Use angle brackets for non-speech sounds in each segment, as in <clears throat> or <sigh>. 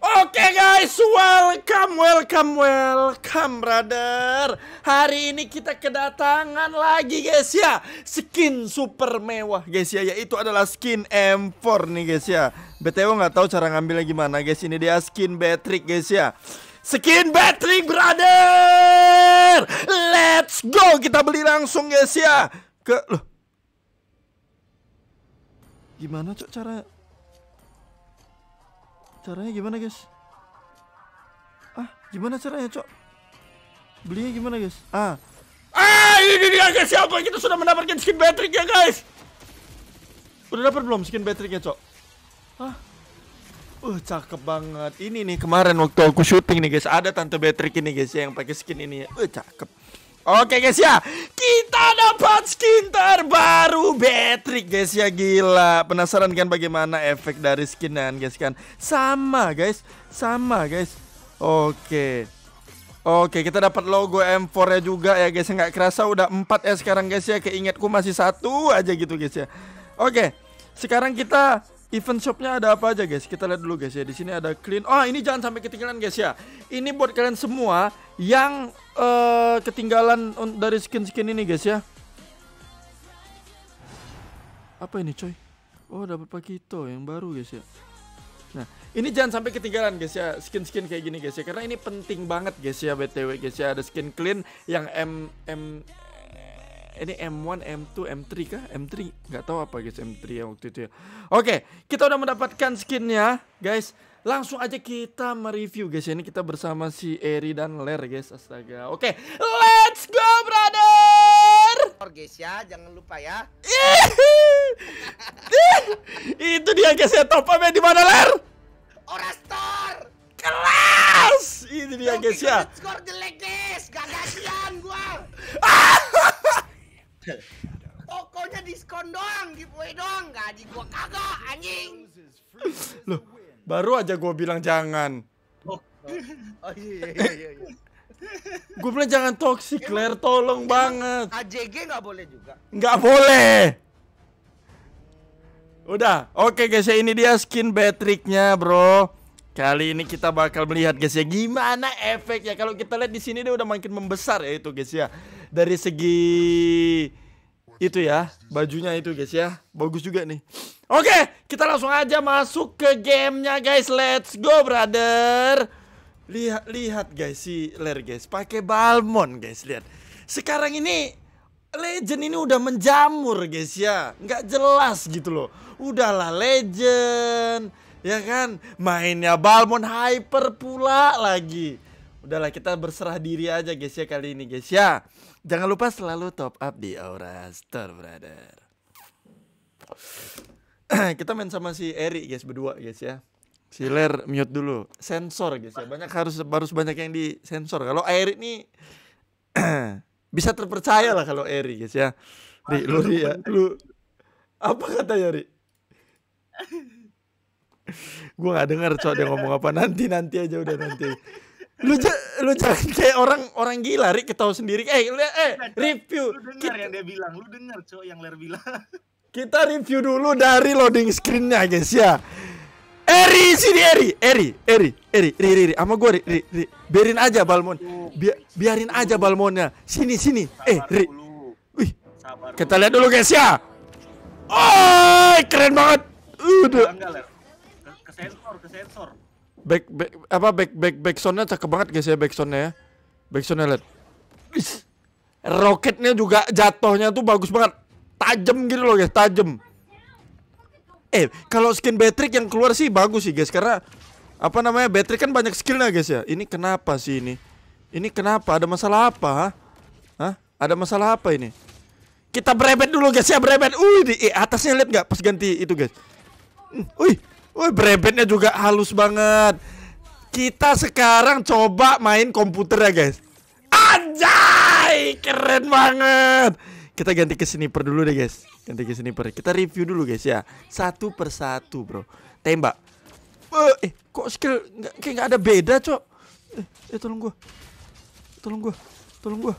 Oke guys, welcome, welcome, welcome brother. Hari ini kita kedatangan lagi guys ya. Skin super mewah guys ya. Yaitu adalah skin M4 nih guys ya. BTW nggak tahu cara ngambilnya gimana guys. Ini dia skin Batrick guys ya. Skin Batrick brother! Let's go! Kita beli langsung guys ya. Ke loh. Gimana cok cara Caranya gimana guys? Ah, gimana caranya cok? Belinya gimana guys? Ah, ah ini dia guys siapa kita sudah mendapatkan skin Patrick ya guys? Udah dapat belum skin Patrick ya cok? Ah, uh cakep banget. Ini nih kemarin waktu aku syuting nih guys ada tante Patrick ini guys yang pakai skin ini. Uh cakep. Oke guys ya, kita dapat skin terbaru Patrick guys ya gila. Penasaran kan bagaimana efek dari skinan guys kan? Sama guys, sama guys. Oke. Oke, kita dapat logo M4-nya juga ya guys. Nggak kerasa udah 4 ya sekarang guys ya. Keingetku masih satu aja gitu guys ya. Oke. Sekarang kita Event shopnya ada apa aja guys? Kita lihat dulu guys ya. Di sini ada clean. Oh ini jangan sampai ketinggalan guys ya. Ini buat kalian semua yang uh, ketinggalan dari skin-skin ini guys ya. Apa ini coy? Oh dapat Pakito yang baru guys ya. Nah ini jangan sampai ketinggalan guys ya skin-skin kayak gini guys ya. Karena ini penting banget guys ya btw guys ya. Ada skin clean yang M M ini M1, M2, M3 kah? M3 nggak tahu apa guys M3 ya waktu itu ya. Oke, kita udah mendapatkan skinnya, guys. Langsung aja kita mereview guys. Ini kita bersama si Eri dan Ler guys. Astaga. Oke, let's go brother. Guys ya, jangan lupa ya. <laughs> itu dia guys ya top up di mana Ler? Orastor. Kelas. Ini dia guys ya. Skor jelek guys, gak kasihan gua. <laughs> Pokoknya diskon doang, giveaway doang, gaji gua kagak anjing. Loh, baru aja gua bilang jangan. Oh, oh iya iya iya. iya. gue bilang jangan toxic, Claire, tolong banget. AJG nggak boleh juga. Nggak boleh. Udah, oke okay guys ya ini dia skin Batricknya bro. Kali ini kita bakal melihat guys ya gimana efeknya. Kalau kita lihat di sini dia udah makin membesar ya itu guys ya dari segi itu ya bajunya itu guys ya. Bagus juga nih. Oke kita langsung aja masuk ke gamenya guys. Let's go brother. Lihat lihat guys si ler guys. Pakai balmon guys lihat. Sekarang ini legend ini udah menjamur guys ya. Nggak jelas gitu loh. Udahlah legend ya kan? Mainnya balmon hyper pula lagi. Udahlah kita berserah diri aja guys ya kali ini guys ya Jangan lupa selalu top up di Aura Store, brother. <clears throat> Kita main sama si Eri, guys, berdua, guys ya. Si Ler mute dulu. Sensor, guys ya. Banyak harus harus banyak yang di sensor. Kalau Eri ini <clears throat> bisa terpercaya lah kalau Eri, guys ya. Ri, lu Ri ya, lu apa katanya Ri? <laughs> Gue gak denger cowok dia ngomong apa nanti nanti aja udah nanti lu lu jangan kayak orang orang gila Rik ketahui sendiri. Eh lu eh review. lu dengar yang dia bilang lu dengar cowok yang ler bilang. <laughs> Kita review dulu dari loading screennya guys ya. Eri sini Eri. Eri Eri Eri Ri Ri Ri sama gue Ri, Ri Ri biarin aja balmon. Bi biarin aja balmonnya. Sini sini. Eh Ri. wih. Kita lihat dulu guys ya. Oh keren banget. Udah. Ke sensor ke sensor back back apa back back back soundnya cakep banget guys ya back soundnya ya. Back soundnya lihat. Roketnya juga jatuhnya tuh bagus banget. Tajam gitu loh guys tajam. Eh kalau skin Batrick yang keluar sih bagus sih guys karena apa namanya Batrick kan banyak skillnya guys ya. Ini kenapa sih ini? Ini kenapa? Ada masalah apa Hah? ada masalah apa ini? Kita berebet dulu guys ya berebet uh di eh, atasnya lihat nggak pas ganti itu guys? Wih, Wih, berebetnya juga halus banget. Kita sekarang coba main komputer ya, guys. Anjay, keren banget. Kita ganti ke sniper dulu deh, guys. Ganti ke sniper. Kita review dulu, guys ya. Satu persatu, bro. Tembak. Eh, kok skill nggak kayak nggak ada beda, cok. Eh, eh tolong gua. Tolong gua. Tolong gua.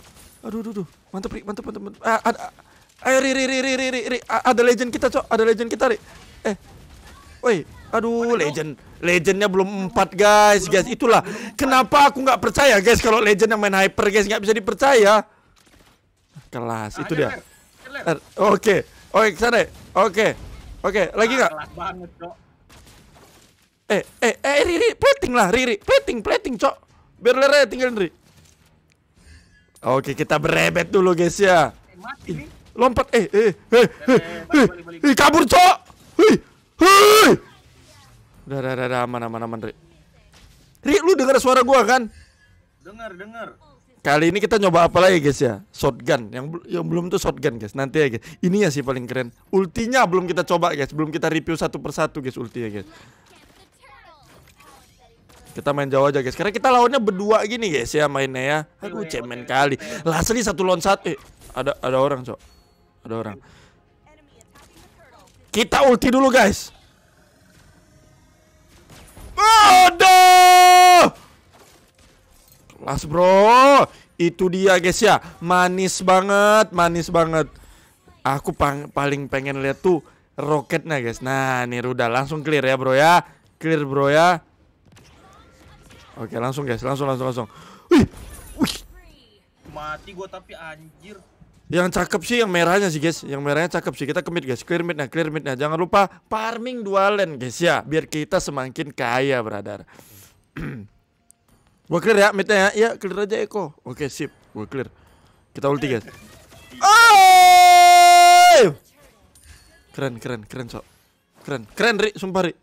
Aduh, aduh, aduh. Mantap, Ri. Mantap. mantap. Ah, ada Ayo, Ri, Ri, Ri, Ri, Ri, Ri. Ada legend kita, cok. Ada legend kita, Ri. Eh. Woi, Aduh, legend. Legendnya belum empat guys, guys. Itulah kenapa aku nggak percaya guys kalau legend yang main hyper guys nggak bisa dipercaya. Kelas itu dia. Oke, oke sana. Oke, oke. Lagi nggak? Kelas banget, Cok. Eh, eh, eh, Riri, plating lah, Riri, plating, plating, cok. Biar lere tinggalin Riri. Oke, kita berebet dulu guys ya. Eh. Lompat, eh, eh, eh, eh, eh, kabur cok. Hei, hei. Udah, udah, udah, udah, aman, aman, aman, Ri. Ri, lu dengar suara gua kan? Dengar, dengar. Kali ini kita nyoba apa lagi guys ya? Shotgun. Yang yang belum tuh shotgun guys. Nanti ya guys. Ini ya sih paling keren. Ultinya belum kita coba guys. Belum kita review satu persatu guys ultinya guys. Kita main jauh aja guys. Karena kita lawannya berdua gini guys ya mainnya ya. Aduh cemen kali. Lasli satu lawan satu. Eh, ada ada orang cok. Ada orang. Kita ulti dulu guys. Aduh! Kelas bro, itu dia guys ya, manis banget, manis banget. Aku paling pengen lihat tuh roketnya guys. Nah, ini udah langsung clear ya bro ya, clear bro ya. Oke langsung guys, langsung langsung langsung. Wih, wih, Mati gua tapi anjir. Yang cakep sih yang merahnya sih guys, yang merahnya cakep sih. Kita ke mid guys, clear midnya, clear midnya. Jangan lupa farming dua lane guys ya, biar kita semakin kaya brother. <clears throat> Gua clear ya midnya ya, ya clear aja Eko. Oke sip, gua clear. Kita ulti guys. Ayo! Keren keren keren sok. Keren keren Ri, sumpah Ri.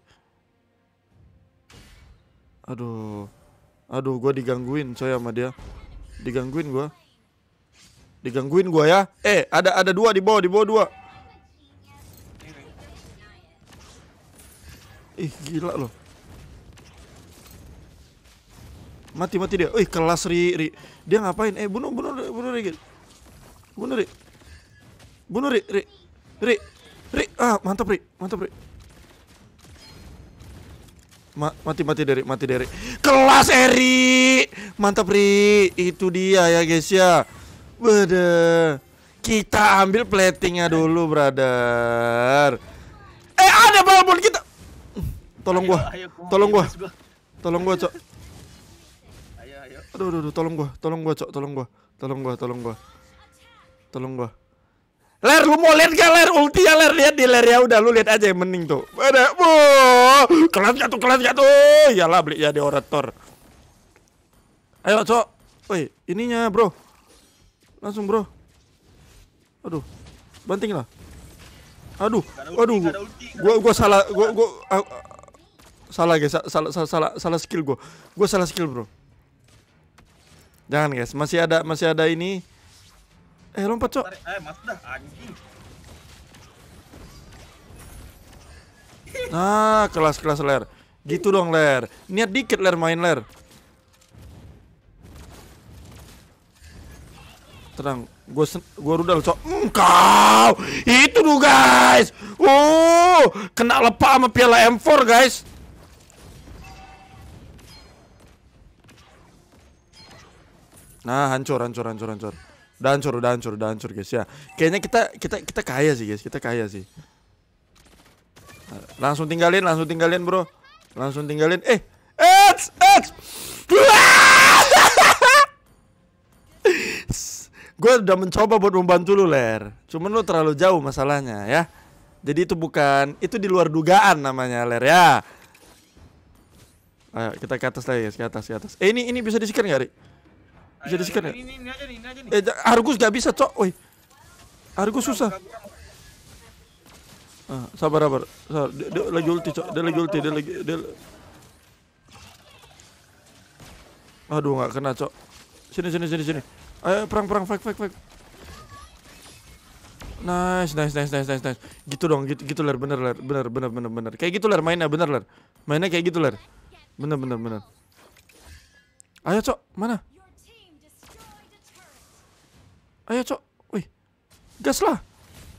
Aduh, aduh gua digangguin coy sama dia. Digangguin gua. Digangguin gua ya. Eh, ada ada dua di bawah, di bawah dua. Ih, gila loh. Mati mati dia. Ih, kelas Ri, Ri. Dia ngapain? Eh, bunuh bunuh bunuh Ri. Bunuh Ri. Bunuh Ri, Ri. Ri. Ri. Ah, mantap Ri. Mantap Ri. Ma mati mati dari mati dari kelas Eri mantap Ri itu dia ya guys ya Bede. kita ambil platingnya dulu brother. Eh ada balbon kita. Tolong gua. Ayo, gua mau tolong gua. tolong gua cok. Ayo, ayo. aduh aduh, aduh. Tolong gua. Tolong gua cok. Tolong gua. Tolong gua tolong gua. Tolong gua. Ler, lu mau lihat gak Ler? Ulti ya Ler, lihat di Ler ya. Udah lu lihat aja yang mending tuh. Ada, wow, kelas gak tuh, kelas gak tuh? Iyalah beli ya di orator. Ayo cok, woi ininya bro, langsung bro. Aduh, banting lah. Aduh, ulti, aduh, ulti, gua gua salah, gua gua ah, ah, salah guys, sa- salah salah salah, salah skill gua. Gua salah skill bro. Jangan guys, masih ada masih ada ini. Eh lompat cok. Eh, mas dah anjing. Nah, kelas-kelas ler. Gitu dong ler. Niat dikit ler main ler. Tenang, gue gua rudal cok. Engkau, itu tuh guys. Oh, kena lepak sama piala M4 guys. Nah, hancur, hancur, hancur, hancur. Udah hancur, udah hancur, udah hancur guys ya. Kayaknya kita kita kita kaya sih guys, kita kaya sih. Langsung tinggalin, langsung tinggalin bro Langsung tinggalin Eh, Eds, <laughs> Eds Gue udah mencoba buat membantu lu Ler Cuman lu terlalu jauh masalahnya ya Jadi itu bukan Itu di luar dugaan namanya Ler ya Ayo kita ke atas lagi guys, ke atas, ke atas Eh ini, ini bisa disikat gak Ri? Bisa Ayo, disikat ayo, gak? Ini, ini, ini aja nih, ini aja nih. Eh Argus gak bisa cok Woi Argus susah. Ah, sabar, sabar. sabar. Dia, dia lagi ulti, Cok. Dia lagi ulti, dia lagi dia Aduh, nggak kena, Cok. Sini, sini, sini, sini. Ayo perang, perang, fight, fight, fight. Nice, nice, nice, nice, nice, nice. Gitu dong, gitu, gitu ler, bener ler, bener, bener, bener, bener. Kayak gitu ler mainnya, bener ler. Mainnya kayak gitu ler. Bener, bener, bener. Ayo, Cok, mana? Ayo, Cok. Wih. Gas lah.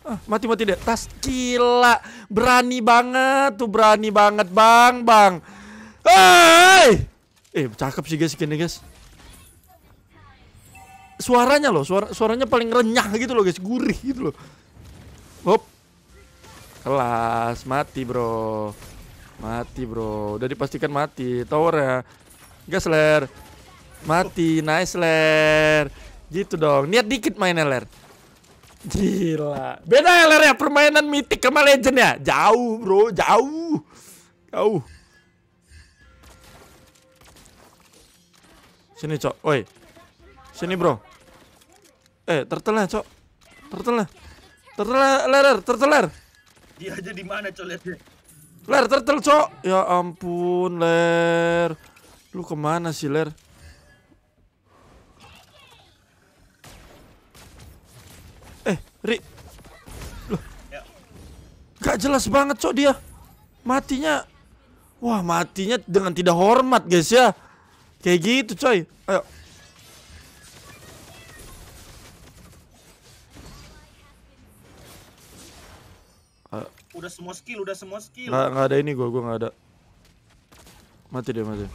Ah, mati mati deh. Tas gila. Berani banget tuh, berani banget, Bang, Bang. Hei! Eh, cakep sih guys gini, guys. Suaranya loh, suara suaranya paling renyah gitu loh, guys. Gurih gitu loh. Hop. Kelas, mati, Bro. Mati bro, udah dipastikan mati. Tower ya. Gas ler. Mati, nice ler. Gitu dong. Niat dikit mainnya ler. Gila. Beda ya ler ya permainan mitik sama legend ya. Jauh bro, jauh. Jauh. Sini cok, oi. Sini bro. Eh, turtle cok. Turtle Turtle ler, ler. Dia aja di mana cok lihat. Ler, turtle cok. Ya ampun, ler. Lu ke mana sih, ler? Eh, Ri. Loh. Ya. Gak jelas banget, cok dia. Matinya. Wah, matinya dengan tidak hormat, guys ya. Kayak gitu, coy. Ayo. Udah semua skill, udah semua skill. Nggak, nggak ada ini gua, gua nggak ada. Mati dia, mati.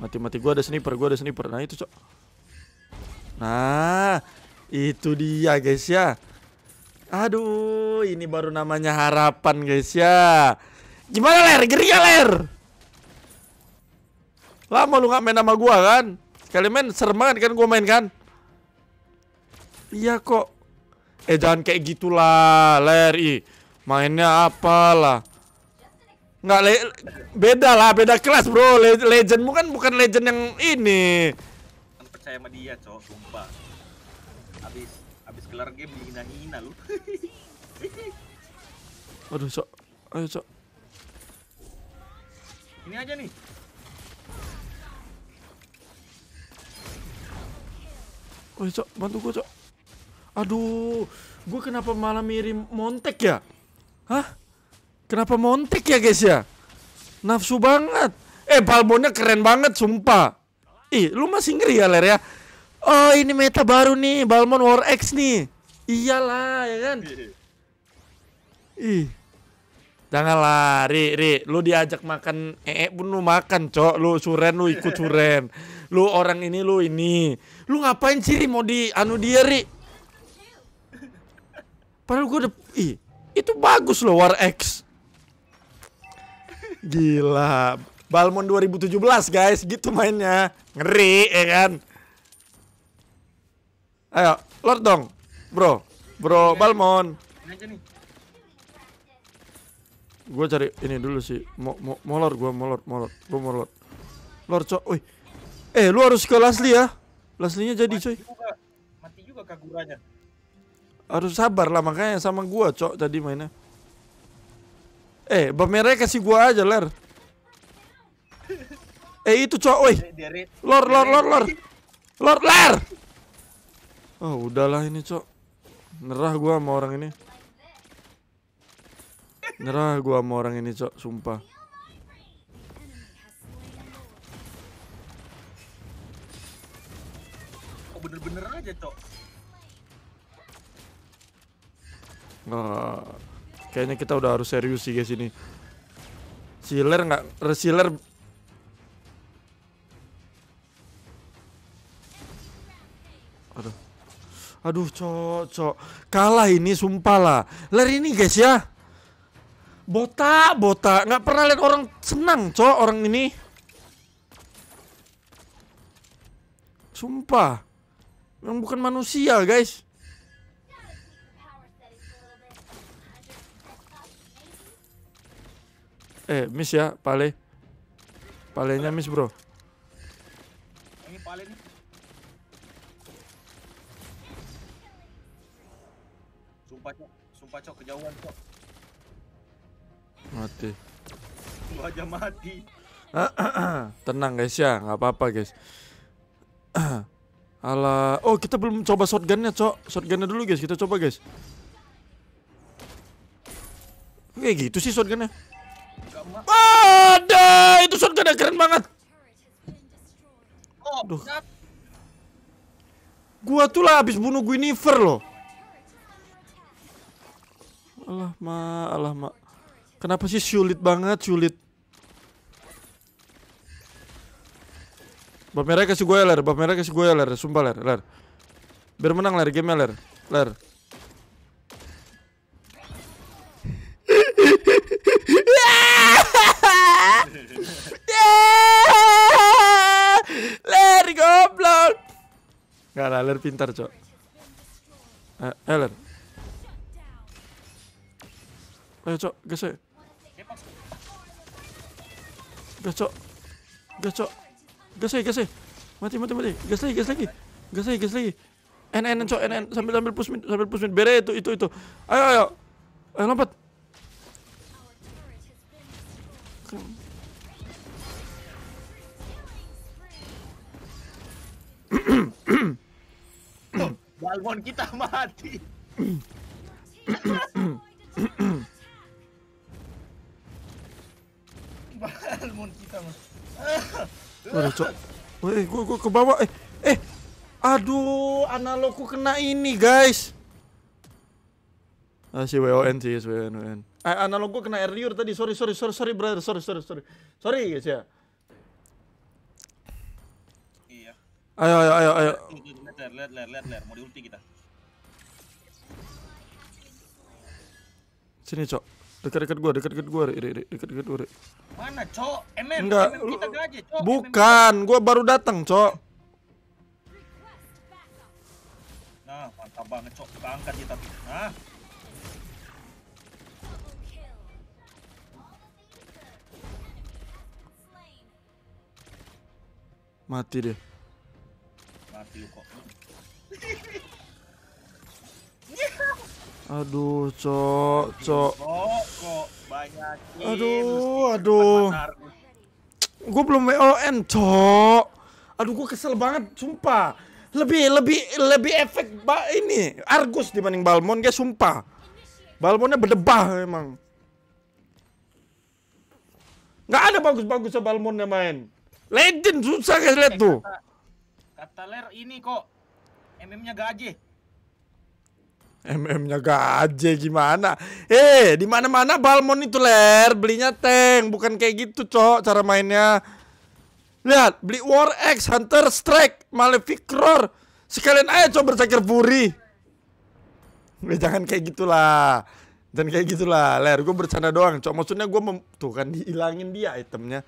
Mati, mati. Gua ada sniper, gua ada sniper. Nah, itu, Cok. Nah, itu dia, guys ya. Aduh, ini baru namanya harapan, guys ya. Gimana, Ler? Geri ya, Ler? Lama lu nggak main sama gua kan? Sekali main serem banget kan gua main kan? Iya kok. Eh jangan kayak gitulah, Ler. Ih, mainnya apalah. Nggak le beda lah, beda kelas bro. Le legendmu kan bukan legend yang ini. Kan percaya sama dia cok, sumpah. Abis, abis kelar game dihina-hina lu. <laughs> Aduh, cok. Ayo, cok. Ini aja nih. Ayo, cok. Bantu gua, cok. Aduh, gua kenapa malah mirim Montek ya? Hah? Kenapa Montek ya, guys ya? Nafsu banget. Eh, Balmonnya keren banget, sumpah. Ih, lu masih ngeri ya, Ler ya? Oh, ini meta baru nih, Balmon War X nih. Iyalah, ya kan? Ih. Jangan lari, Ri. Lu diajak makan ee pun lu makan, Cok. Lu suren lu ikut suren. Lu orang ini lu ini. Lu ngapain sih mau di anu dia, Ri? Padahal gua udah ih, itu bagus loh War X. Gila. Balmon 2017, guys. Gitu mainnya. Ngeri, ya kan? Ayo, Lord dong. Bro. Bro, Balmon. Ini aja nih. Gue cari ini dulu sih. Mo mo molor gue molor molor gue molor. Lor cok, wih. Eh lu harus ke Lasli ya. Laslinya jadi coy. Mati juga. Mati juga kaguranya. Harus sabar lah makanya sama gua cok tadi mainnya. Eh, bab merah kasih gua aja ler. Eh itu cok, red. Lor lor lor lor. Lor ler. Oh udahlah ini cok. Nerah gua sama orang ini. Nerah gua sama orang ini cok, sumpah. Oh bener-bener aja cok. Nggak. Kayaknya kita udah harus serius sih guys ini. Sealer nggak, resealer Aduh. Aduh, cok, cok. Kalah ini sumpah lah. Ler ini guys ya. Botak, botak. Nggak pernah lihat orang senang, cok, orang ini. Sumpah. Yang bukan manusia, guys. Eh, miss ya, pale. Palenya miss, Bro. Ini paling nih. Sumpah cok, sumpah cok kejauhan cok. Mati. Lu aja mati. <clears throat> Tenang guys ya, nggak apa-apa guys. <clears throat> Alah, oh kita belum coba shotgunnya, cok. Shotgunnya dulu guys, kita coba guys. Kayak gitu sih shotgunnya. Gak Ada, itu shotgunnya keren banget. Oh, Duh. nyat. Gua tuh lah habis bunuh Guinevere loh. Alah, ma, alah, ma. Kenapa sih sulit banget, sulit. Bab merah kasih gue ler, bab merah kasih gue ler, sumpah ler, ler. Biar menang ler, game ler, ler. Gak ada, Ler pintar, Cok. Eh, eh, Ler. Ayo, Cok, gas paksa. Gas, Cok. Gas, Cok. Gas aja. Mati, mati, mati. Gas lagi, gas lagi. Gas lagi, gas lagi. N, N, Cok, N, N. Sambil, sambil push mid, sambil push mid. Bere itu, itu, itu. Ayo, ayo. Ayo, lompat. <clears throat> Balmon kita mati. Balmon kita mati. Waduh, Cok. Weh, gua, gua ke bawah. Eh, eh. Aduh, analogku kena ini, guys. Ah, si WON sih, si WON, WON. Eh, analog gua kena air liur tadi. Sorry, sorry, sorry, sorry, brother. Sorry, sorry, sorry. Sorry, guys ya. Iya. Ayo, ayo, ayo, ayo. Tuh, Lihat, lihat, lihat, lihat. Mau diulti kita. Sini, Cok. Dekat-dekat gua, dekat-dekat gua, Ri, Ri. Dekat-dekat gua, Ri. Mana, Cok? MM, Enggak, MM kita gaje, Cok. MM Bukan, gua baru datang, Cok. Nah, mantap banget, Cok. Keangkat dia tapi. Nah, Mati dia. mati lu kok. Aduh, Cok, Cok. Aduh, aduh. Gue belum WON, Cok. Aduh, gue kesel banget, sumpah. Lebih, lebih, lebih efek ba ini Argus dibanding Balmon, guys, sumpah. Balmonnya berdebah emang. Nggak ada bagus-bagusnya Balmonnya main. Legend susah guys lihat tuh. Kata, kata Ler ini kok. MM-nya gaje. MM-nya gaje gimana? Eh, di mana-mana Balmon itu ler, belinya tank, bukan kayak gitu, Cok, cara mainnya. Lihat, beli War X, Hunter Strike, Malefic Roar. Sekalian aja coba bercakir Fury. Udah jangan kayak gitulah. Jangan kayak gitulah, ler. Gue bercanda doang, Cok. Maksudnya gue mem... tuh kan dihilangin dia itemnya.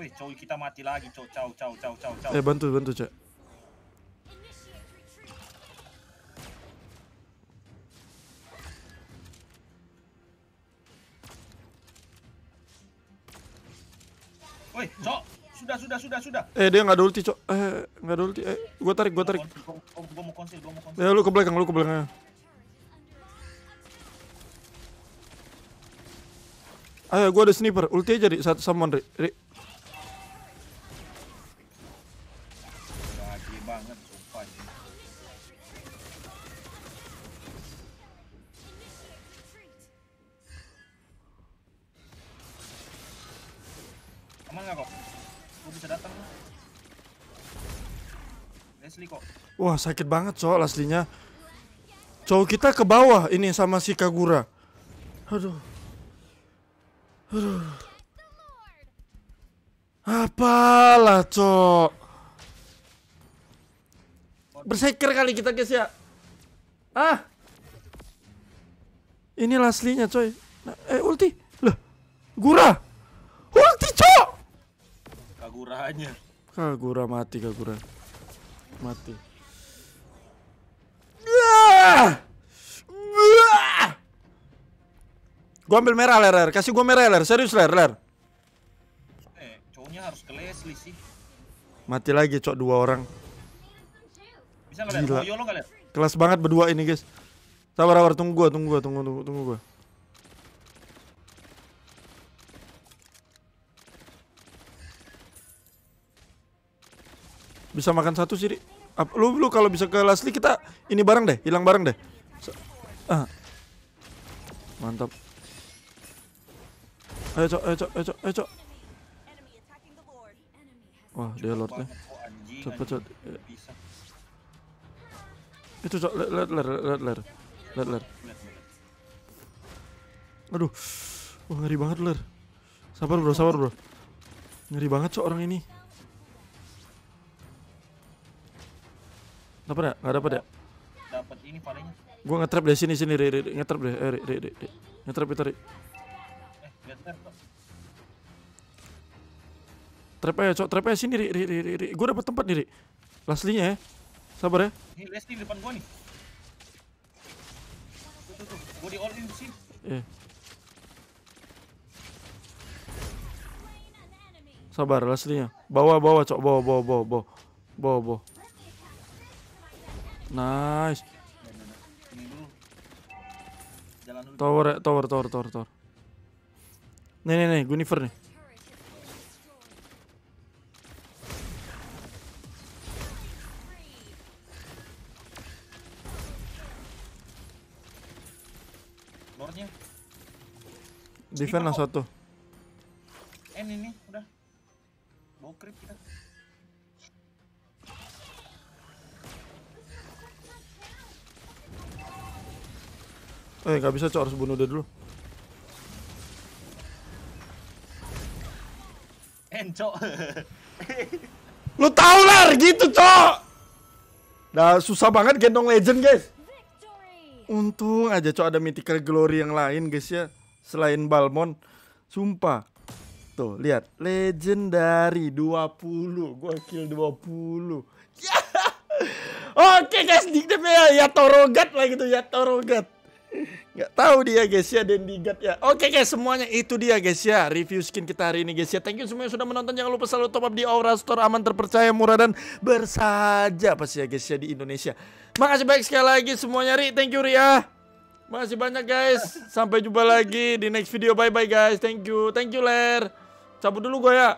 Wih, cowok kita mati lagi, cowok. Caw, caw, caw, caw, caw. Eh, bantu, bantu, Cok. Wih, cowok. Sudah, sudah, sudah, sudah. Eh, dia nggak ada ulti, Cok. Eh, nggak ada ulti. Eh, gue tarik, gue tarik. Gua, gua, gua mau konsil, gua mau konsil. Ya lu ke belakang, lu ke belakang. Ayo, gua ada sniper. Ulti aja, Ri. Satu summon, Ri. Ri. Wah, sakit banget, Cok, aslinya. Cowok kita ke bawah ini sama si Kagura. Aduh. Aduh. Apalah, Cok. Bersekir kali kita, guys ya. Ah. Ini aslinya, coy. Nah, eh, ulti. Lah. Gura. Ulti, Cok. Kaguranya. Kagura mati Kagura. Mati. Gua ambil merah ler, ler. Kasih gua merah ler. Serius ler, ler. Eh, cowoknya harus ke Leslie sih. Mati lagi cok dua orang. Bisa nggak yolo nggak? Kelas banget berdua ini guys. Sabar sabar tunggu gua, tunggu gua, tunggu tunggu tunggu gua. Bisa makan satu sih. Ap- Lu lu kalau bisa ke Lasli kita ini bareng deh, hilang bareng deh. Se- Ah. Mantap. Ayo, Cok, ayo, Cok, ayo, Cok, ayo, Cok. Wah, dia lordnya. Cepet. Bisa. Itu, Cok, ler, ler, ler, ler, ler. Ler. Aduh. Wah, ngeri banget, ler. Sabar, Bro, sabar, Bro. Ngeri banget, Cok, orang ini. Dapat ya? Enggak dapat ya? Dapat ini palingnya. Gua ngetrap deh sini sini, Ri, Ri, Ri. ngetrap deh. Eh, Ri, Ri, Ri. Ngetrap itu, Ri. Eh. Trap aja, Cok, trap aja sini, Ri, Ri, Ri, Ri. Gua dapat tempat nih, Ri. Laslinya ya. Sabar ya. Nih, Leslie di depan gua nih. Tuh, tuh, tuh. Gua di all in sih. Eh. Sabar Leslie-nya. Bawa bawa cok, bawa bawa bawa bawa. Bawa bawa. Nice. Tower ya, tower tower tower tower. Nih nih nih, Gunifer nih. Lordnya. Defend lah satu. Eh nggak bisa cok harus bunuh dia dulu. N, cok. Lu tau lah gitu cok. Nah susah banget gendong legend guys. Untung aja cok ada mythical glory yang lain guys ya selain Balmon. Sumpah. Tuh lihat legendary 20 gua kill 20. <laughs> Ya. Oke guys nickname ya ya Torogat lah gitu ya Torogat. Nggak tahu dia guys ya Dendigat ya. Oke guys semuanya itu dia guys ya review skin kita hari ini guys ya. Thank you semua yang sudah menonton. Jangan lupa selalu top up di Aura Store aman terpercaya murah dan bersaja pasti ya guys ya di Indonesia. Makasih baik sekali lagi semuanya Ri. Thank you Ri ya. Makasih banyak guys. Sampai jumpa lagi di next video. Bye bye guys. Thank you. Thank you Ler. Cabut dulu gue ya.